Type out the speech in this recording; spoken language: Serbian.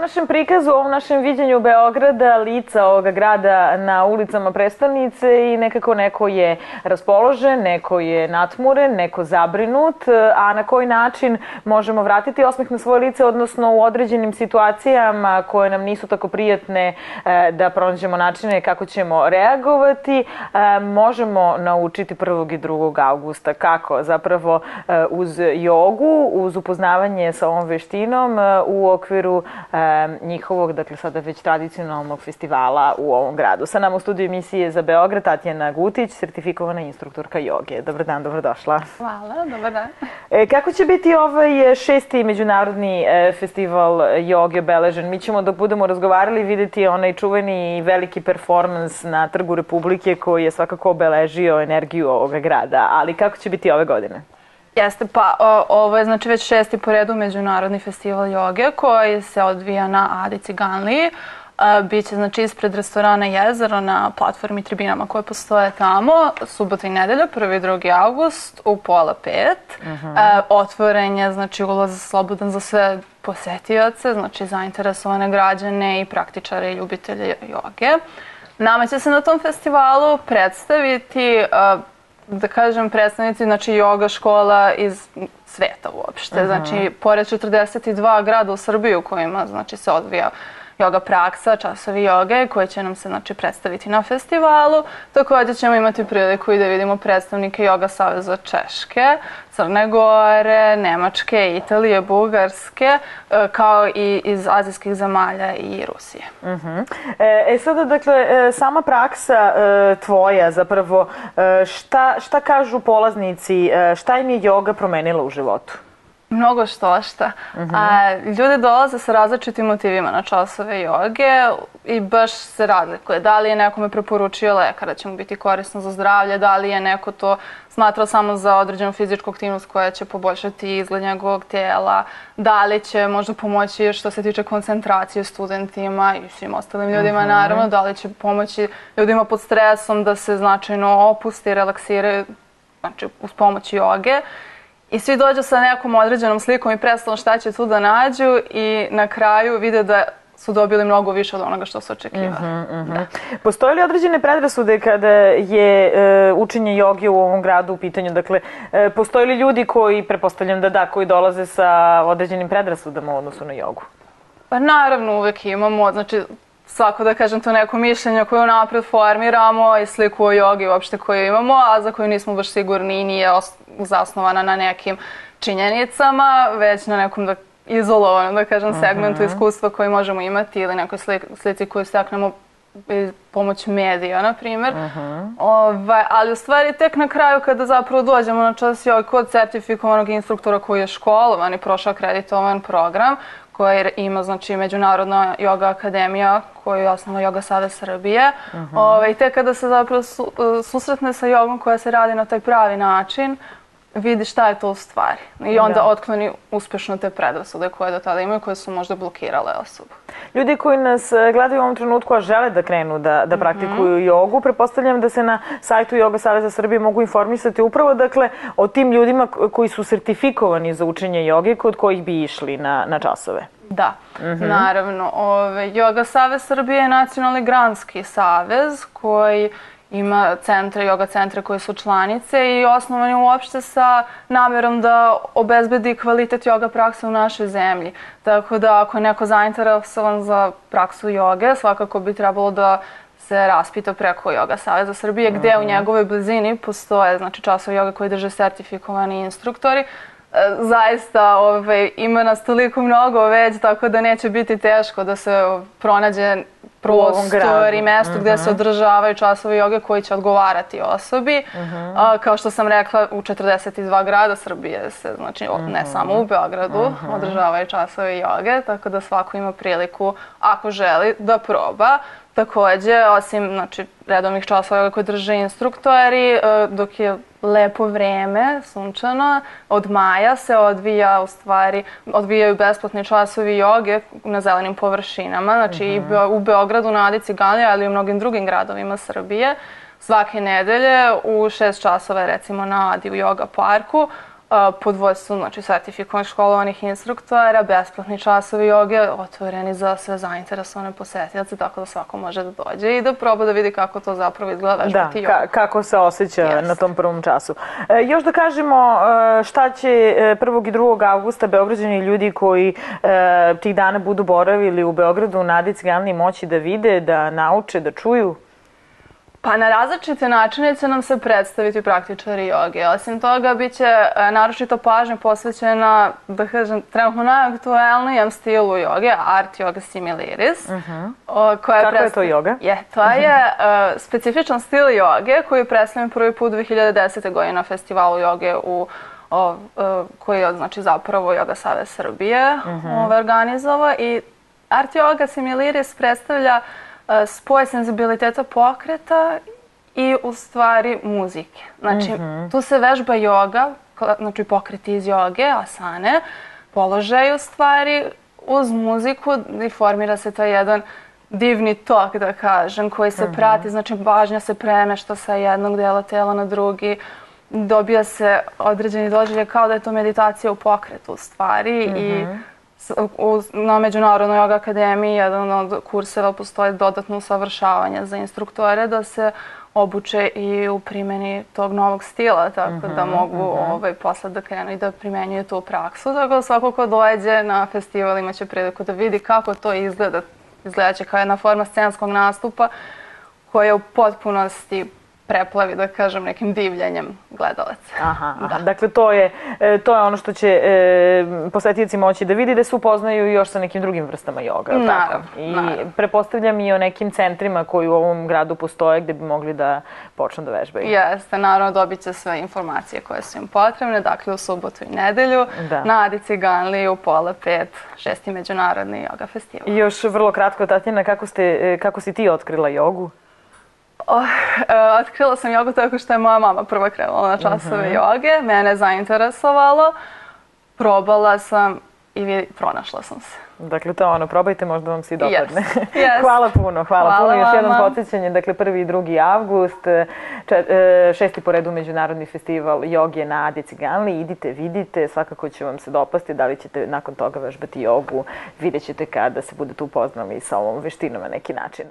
našem prikazu, ovom našem viđenju Beograda, lica ovoga grada na ulicama prestonice i nekako neko je raspoložen, neko je natmuren, neko zabrinut, a na koji način možemo vratiti osmeh na svoje lice, odnosno u određenim situacijama koje nam nisu tako prijatne e, da pronađemo načine kako ćemo reagovati, e, možemo naučiti 1. i 2. augusta. Kako? Zapravo e, uz jogu, uz upoznavanje sa ovom veštinom u okviru njihovog, dakle sada već tradicionalnog festivala u ovom gradu. Sa nama u studiju emisije za Beograd Tatjana Gutić, sertifikovana instruktorka joge. Dobar dan, dobrodošla. Hvala, dobar dan. E, kako će biti ovaj šesti međunarodni e, festival joge obeležen? Mi ćemo dok budemo razgovarali videti onaj čuveni i veliki performans na Trgu Republike koji je svakako obeležio energiju ovoga grada, ali kako će biti ove godine? Jeste, pa o, ovo je znači već šesti po redu Međunarodni festival joge koji se odvija na Adi Ciganliji. Biće znači ispred restorana Jezero na platformi tribinama koje postoje tamo, subota i nedelja, 1. i 2. august u pola pet. Uh mhm. -huh. e, otvoren je, znači ulaz slobodan za sve posetioce, znači zainteresovane građane i praktičare i ljubitelje joge. Nama će se na tom festivalu predstaviti uh, da kažem, predstavnici, znači, yoga škola iz sveta uopšte. Uh -huh. Znači, pored 42 grada u Srbiji u kojima, znači, se odvija yoga praksa, časovi joge koje će nam se znači, predstaviti na festivalu. Takođe ćemo imati priliku i da vidimo predstavnike Yoga Saveza Češke, Crne Gore, Nemačke, Italije, Bugarske, e, kao i iz azijskih zemalja i Rusije. Uh mhm. -huh. e, e sada, dakle, e, sama praksa tvoja zapravo, šta, šta kažu polaznici, šta im je joga promenila u životu? Mnogo što šta. Uh -huh. A, ljudi dolaze sa različitim motivima na časove joge i baš se razlikuje. Da li je nekome preporučio lekar da će mu biti korisno za zdravlje, da li je neko to smatrao samo za određenu fizičku aktivnost koja će poboljšati izgled njegovog tijela, da li će možda pomoći što se tiče koncentracije studentima i svim ostalim ljudima, uh -huh. naravno, da li će pomoći ljudima pod stresom da se značajno opuste i relaksiraju, znači uz pomoć joge. I svi dođu sa nekom određenom slikom i predstavom šta će tu da nađu i na kraju vide da su dobili mnogo više od onoga što su očekivali. Uh -huh, uh -huh. Da. Postoje li određene predrasude kada je e, učenje joge u ovom gradu u pitanju? Dakle, e, postoje li ljudi koji, prepostavljam da da, koji dolaze sa određenim predrasudama u odnosu na jogu? Pa naravno uvek imamo, znači svako da kažem to neko mišljenje koje napred formiramo i sliku o jogi uopšte koju imamo, a za koju nismo baš sigurni i nije zasnovana na nekim činjenicama, već na nekom da izolovanom, da kažem, segmentu -huh. iskustva koji možemo imati ili nekoj slici koju steknemo pomoć medija, na primjer. Uh -huh. ovaj, ali u stvari tek na kraju kada zapravo dođemo na čas jogi kod certifikovanog instruktora koji je školovan i prošao akreditovan program, koji ima znači Međunarodna yoga akademija koju je osnova Yoga Savez Srbije. Uh -huh. Ove, ovaj, I te kada se zapravo su, susretne sa jogom koja se radi na taj pravi način, vidi šta je to u stvari. I onda da. otkloni uspešno te predrasude koje do tada imaju, koje su možda blokirale osobu. Ljudi koji nas e, gledaju u ovom trenutku, a žele da krenu da, da mhm. praktikuju mm -hmm. jogu, prepostavljam da se na sajtu Yoga Saveza Srbije mogu informisati upravo dakle, o tim ljudima koji su sertifikovani za učenje joge, kod kojih bi išli na, na časove. Da, mm -hmm. naravno. Ove, Yoga Savez Srbije je nacionalni granski savez koji ima centre, yoga centre koje su članice i osnovan je uopšte sa namerom da obezbedi kvalitet yoga prakse u našoj zemlji. Tako da ako je neko zainteresovan za praksu joge, svakako bi trebalo da se raspita preko Yoga Saveza Srbije, gde u mhm. njegovoj blizini postoje znači, časove joge koji drže sertifikovani instruktori, e, zaista ovaj, ima nas toliko mnogo već, tako da neće biti teško da se pronađe prostor i mesto gde se mhm. održavaju časovi joge koji će odgovarati osobi. A, kao što sam rekla, u 42 grada Srbije se, znači ne mhm. samo u Beogradu, održavaju časovi joge, tako da svako ima priliku, ako želi, da proba. Takođe, osim znači, redovnih časova koje drže instruktori, e, dok je lepo vreme, sunčano, od maja se odvija u stvari, odvijaju besplatni časovi joge na zelenim površinama, znači uh -huh. i mhm. u Beogradu na Adici Galija, ali i u mnogim drugim gradovima Srbije. Svake nedelje u 6 časova recimo na Adi u Yoga parku pod vodstvom znači, sertifikovanih školovanih instruktora, besplatni časovi joge, otvoreni za sve zainteresovane posetioce, tako da svako može da dođe i da proba da vidi kako to zapravo izgleda vežbati da, ka kako se osjeća yes. na tom prvom času. E, još da kažemo e, šta će 1. i 2. augusta beograđani ljudi koji e, tih dana budu boravili u Beogradu na Adi Ciganli moći da vide, da nauče, da čuju? Pa na različite načine će nam se predstaviti praktičari joge. Osim toga, bit će e, naročito pažnja posvećena, da kažem, trenutno najaktuelnijem stilu joge, art yoga similiris. Uh mhm. -huh. koja Kako je to joga? Je, to je uh, specifičan stil joge koji je predstavljen prvi put 2010. godine na festivalu joge u o, uh, koji je znači zapravo Yoga Save Srbije uh mhm. -huh. organizovao i art yoga similiris predstavlja uh, E, spoj senzibiliteta pokreta i u stvari muzike. Znači, mm -hmm. tu se vežba joga, znači pokreti iz joge, asane, položaj u stvari uz muziku i formira se taj jedan divni tok, da kažem, koji se mm -hmm. prati, znači bažnja se premešta sa jednog dela tela na drugi, dobija se određeni doživljaj kao da je to meditacija u pokretu u stvari mm -hmm. i mhm u, na Međunarodnoj yoga akademiji jedan od kurseva postoje dodatno usavršavanje za instruktore da se obuče i u primjeni tog novog stila, tako mm -hmm, da mogu mm -hmm. ovaj, posle da krenu i da primenjuju tu praksu. Tako da svako ko dođe na festival imaće priliku da vidi kako to izgleda. Izgledaće kao jedna forma scenskog nastupa koja je u potpunosti preplavi, da kažem, nekim divljanjem gledalaca. Aha. Da. dakle to je, e, to je ono što će e, posetioci moći da vidi, da se upoznaju još sa nekim drugim vrstama joga. Naravno, tako? I naravno. prepostavljam i o nekim centrima koji u ovom gradu postoje gde bi mogli da počnu da vežbaju. Jeste, naravno dobit će sve informacije koje su im potrebne, dakle u subotu i nedelju, da. na Adici Ganli u pola pet, šesti međunarodni joga festival. I još vrlo kratko, Tatjana, kako, ste, e, kako si ti otkrila jogu? Oh, uh, otkrila sam jogu tako što je moja mama prva krenula na časove uh mhm. -huh. joge. Mene zainteresovalo. Probala sam i pronašla sam se. Dakle, to ono, probajte, možda vam se i dopadne. Yes. Yes. hvala puno, hvala, hvala puno. Još jednom podsjećanje, dakle, 1. i 2. avgust, čet, e, šesti po redu Međunarodni festival joge na Adi Ciganli. Idite, vidite, svakako će vam se dopasti. Da li ćete nakon toga vežbati jogu, vidjet ćete kada se budete upoznali sa ovom veštinom na neki način.